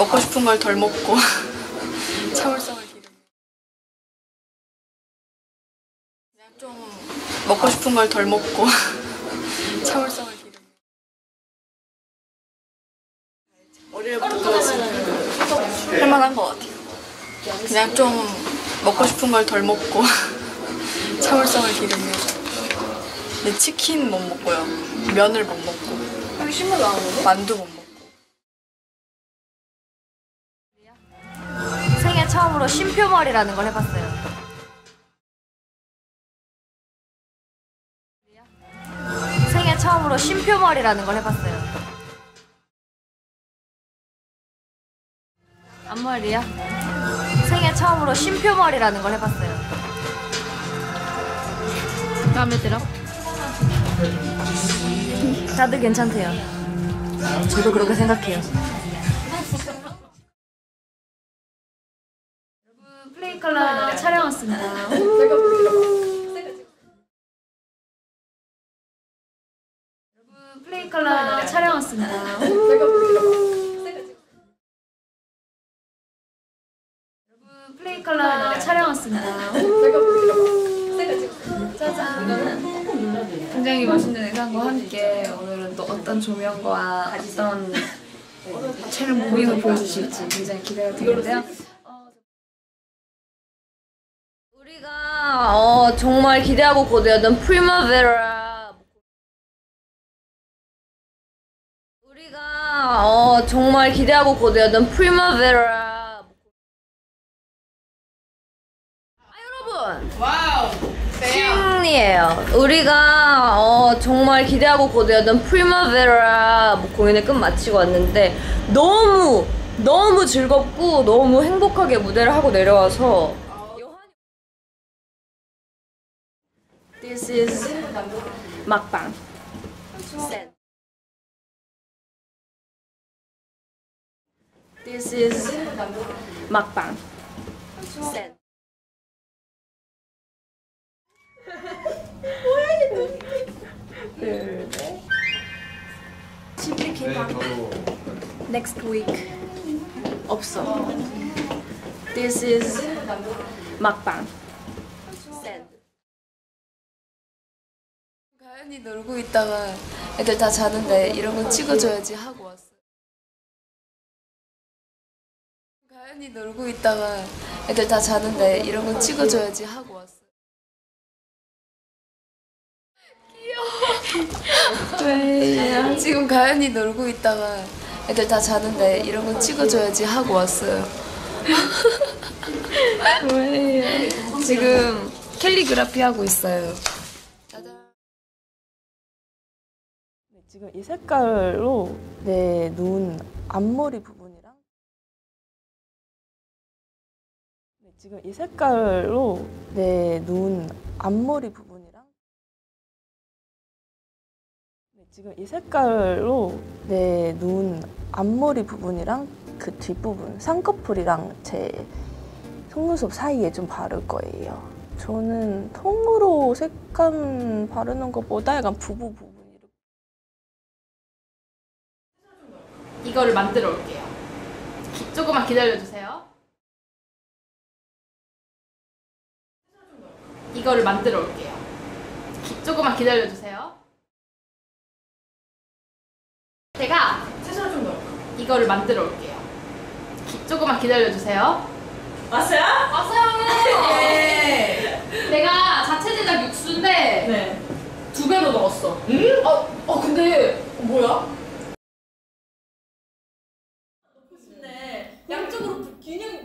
먹고 싶은 걸 덜 먹고 참을성을 기르는. 그냥 좀 먹고 싶은 걸 덜 먹고 참을성을 기르는. 지금 할만한 것 같아요. 그냥 좀 먹고 싶은 걸 덜 먹고 참을성을 기르는. 근데 치킨 못 먹고요. 면을 못 먹고? 만두 못 먹고 처음으로 쉼표머리라는 걸 해봤어요. 생애 처음으로 쉼표머리라는 걸 해봤어요. 앞머리야? 생애 처음으로 쉼표머리라는 걸 해봤어요. 마음에 들어? 다들 괜찮대요. 저도 그렇게 생각해요. 플레이 컬러 촬영 왔습니다. 여러분 플레이 컬러 촬영 왔습니다. 여러분 플레이 컬러 촬영 왔습니다. 짜잔. 굉장히 멋있는 의상과 함께 오늘은 또 어떤 조명과 어떤 촬영 moving을 보여주실지 굉장히 기대가 되는데요. 정말 기대하고 고대하던 Primavera 우리가 어, 정말 기대하고 고대하던 Primavera 아 여러분! 와우 킹이에요. 우리가 어, 정말 기대하고 고대하던 Primavera 뭐 공연을 끝 마치고 왔는데 너무 너무 즐겁고 너무 행복하게 무대를 하고 내려와서 This is 막방. Sen. This is 막방. Sen. Next week. 없어. This is 막 가연이 놀고 있다가 애들 다 자는데 이런 거 찍어줘야지 하고 왔어. 가연이 놀고 있다가 애들 다 자는데 이런 거 찍어줘야지 하고 왔어. 귀여워. 왜? 지금 가연이 놀고 있다가 애들 다 자는데 이런 거 찍어줘야지 하고 왔어요. 왜요? 지금 캘리그라피 하고 있어요. 네, 지금 이 색깔로 내 눈 앞머리 부분이랑 네, 지금 이 색깔로 내 눈 앞머리 부분이랑 네, 지금 이 색깔로 내 눈 앞머리 부분이랑 그 뒷부분 쌍꺼풀이랑 제 속눈썹 사이에 좀 바를 거예요. 저는 통으로 색감 바르는 것보다 약간 부부 부분 이거를 만들어 올게요. 기- 조금만 기다려주세요. 이거를 만들어 올게요. 기- 조금만 기다려주세요. 제가 이거를 만들어 올게요. 기- 조금만 기다려주세요. 왔어요? 왔어요. 예. 내가 자체 제작 육수인데 두 배로 넣었어. 응? 어, 어 근데 뭐야?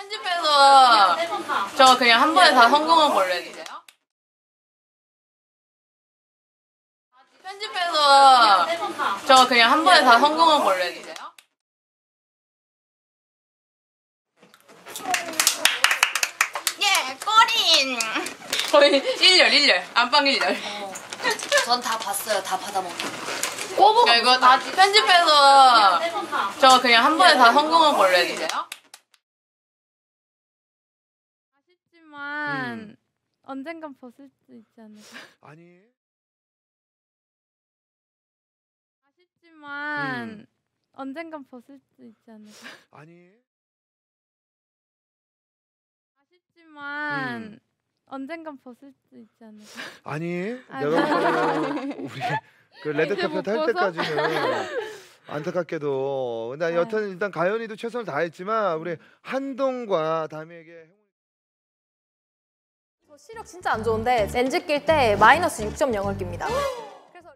편집해서 저 그냥 한 번에 다 성공한 걸로 해주세요. 편집해서 저 그냥 한 번에 다 성공한 걸로 해주세요. 예, 꼬린! 거의 1열, 1열. 안방 1열. 어. 전다 봤어요. 다 받아먹고. 꼬부 그러니까 이거 다 편집해서 저 그냥 한 번에 다 성공한 걸로 해주세요. 아쉽지만 음. 언젠간 벗을 수 있지 않을까. 아니. 아쉽지만 음. 언젠간 벗을 수 있지 않을까. 아니. 아쉽지만 음. 언젠간 벗을 수 있지 않을까. 아니. 아, 내가 볼 때는 우리 그 레드카펫 이제 할못 때까지는 안타깝게도 근데 네. 여튼 일단 가연이도 최선을 다했지만 우리 한동과 다미에게 저 시력 진짜 안 좋은데 렌즈 낄 때 마이너스 6.0을 낍니다. 그래서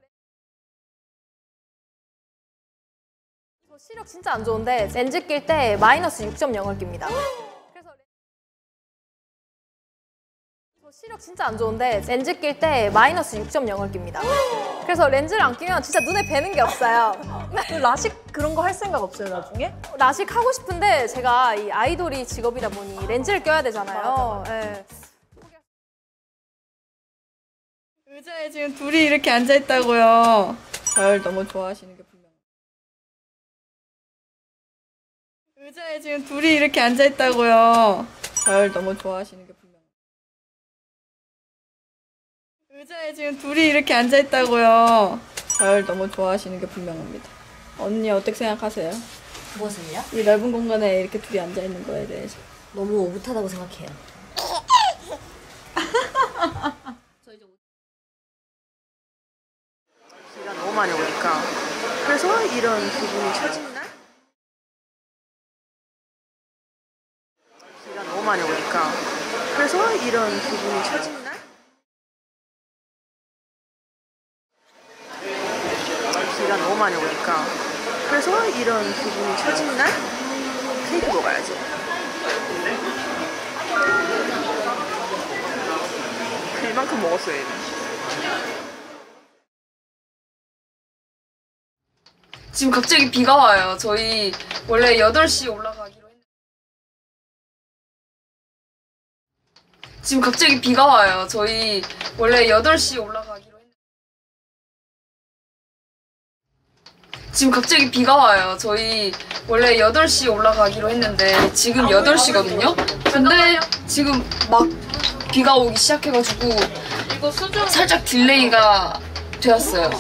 저 시력 진짜 안 좋은데 렌즈 낄 때 마이너스 6.0을 낍니다. 그래서 저 시력 진짜 안 좋은데 렌즈 낄 때 마이너스 6.0을 낍니다. 그래서 렌즈를 안 끼면 진짜 눈에 뵈는 게 없어요. 그 라식 그런 거 할 생각 없어요 나중에? 라식 하고 싶은데 제가 이 아이돌이 직업이다 보니 렌즈를 껴야 되잖아요. 예. 의자에 지금 둘이 이렇게 앉아 있다고요. 절 너무 좋아하시는 게 분명. 의자에 지금 둘이 이렇게 앉아 있다고요. 절 너무 좋아하시는 게 분명. 의자에 지금 둘이 이렇게 앉아 있다고요. 절 너무 좋아하시는 게 분명합니다. 언니 어떻게 생각하세요? 무엇을요? 이 넓은 공간에 이렇게 둘이 앉아 있는 거에 대해서. 너무 오붓하다고 생각해요. 비가 너무 많이 오니까 그래서 이런 부분이 처진 날 비가 너무 많이 오니까 그래서 날 비가 너무 많이 오니까. 그래서 이런 부분이 처진 날 케이크 먹어야지. 이만큼 먹었어요 얘는. 지금 갑자기 비가 와요. 저희 원래 8시 올라가기로 지금 갑자기 비가 와요. 저희 원래 8시 올라가기로 했는데. 지금 갑자기 비가 와요. 저희 원래 8시 올라가기로 했는데 지금 8시거든요. 근데 지금 막 비가 오기 시작해가지고 살짝 delay가 되었어요.